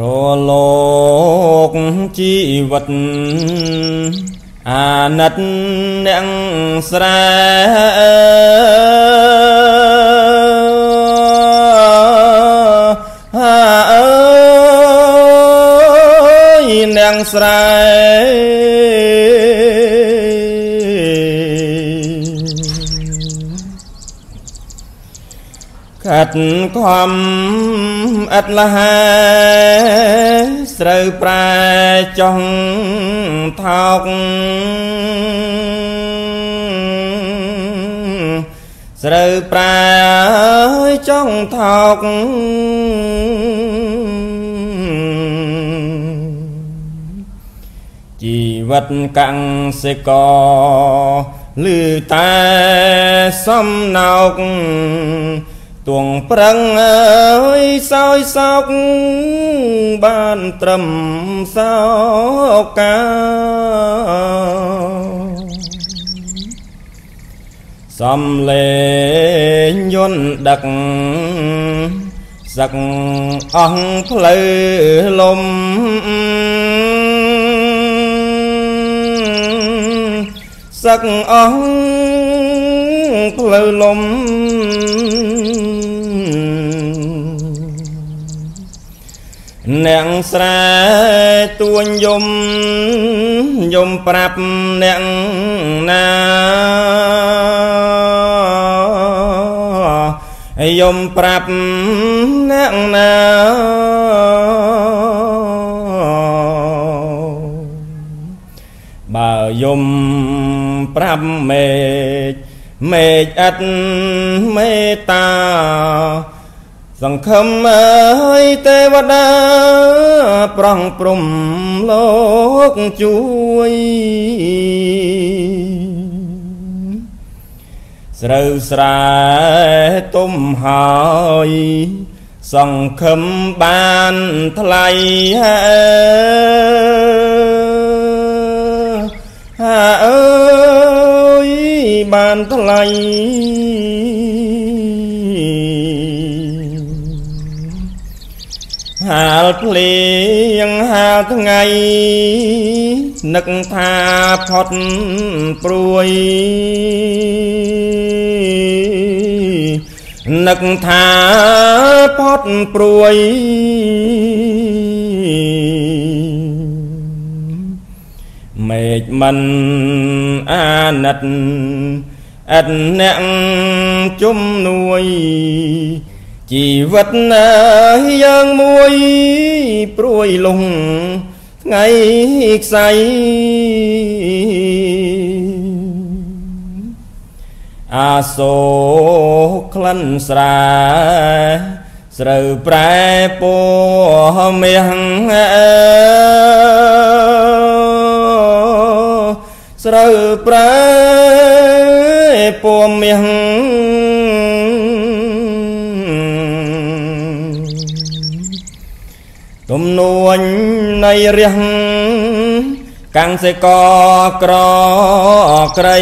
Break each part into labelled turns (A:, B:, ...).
A: រលោកជីវិតអាណិតអ្នកស្រែអើយអ្នកស្រែ កាត់ខំអត់លហាស្រូវប្រែចុងថោកស្រូវប្រែចុងថោកជីវិតកសិករឮតែសំណោក ទួងប្រឹងអើយសោយសោកបានត្រឹមសោកាសំលេងយន្តដឹកសឹកអស់ផ្លូវលំសឹកអស់ផ្លូវលំ អ្នកស្រែទួញយំយំប្រាប់អ្នកណាយំប្រាប់អ្នកណាបើយំប្រាប់មេឃមេឃឥតមេតា សង្ឃឹមអើយទេវតាប្រងព្រំលោកជួយស្រូវស្រែទុំហើយសង្ឃឹមបានថ្លៃអើយបានថ្លៃ ហាលភ្លៀងហាលថ្ងៃនឹកថាផុតព្រួយនឹកថាផុតព្រួយមេឃមិនអាណិតអត់អ្នកជំនួយ ជីវិតណាយ៉ាងមួយព្រួយលងថ្ងៃខ្សៃអាសូក្លិនស្រាស្រូវប្រែពោមាំងស្រូវប្រែពោមាំង នួញនៃរះកាំងសេកក្រក្រៃ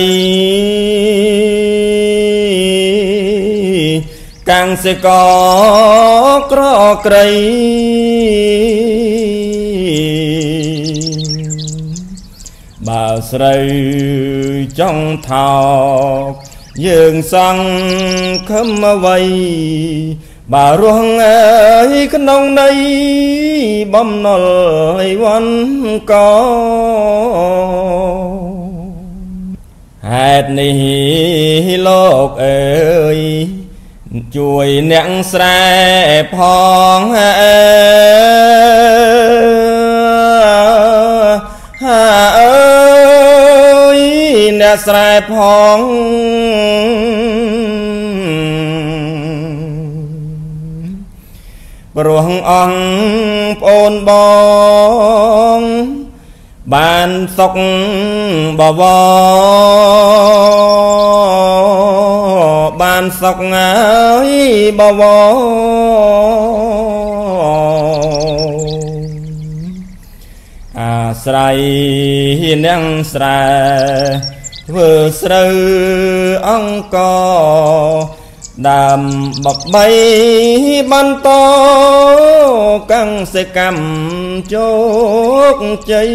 A: កាំងសេកក្រក្រៃបើស្រូវចង់ថោកយើងសង្ឃឹមអ្វី បើរស់អើយក្នុងនៃបំណុលអីវ័នកហេតុនេះលោកអើយជួយអ្នកស្រែផងអើអើយអ្នកស្រែផង ព្រោះអង្គប្អូនបងបានសុខបវបានសុខហើយបវអាស្រ័យនឹងស្រែធ្វើស្រូវអង្គ ដើមបបីបន្តកੰសកម្មជោគជ័យ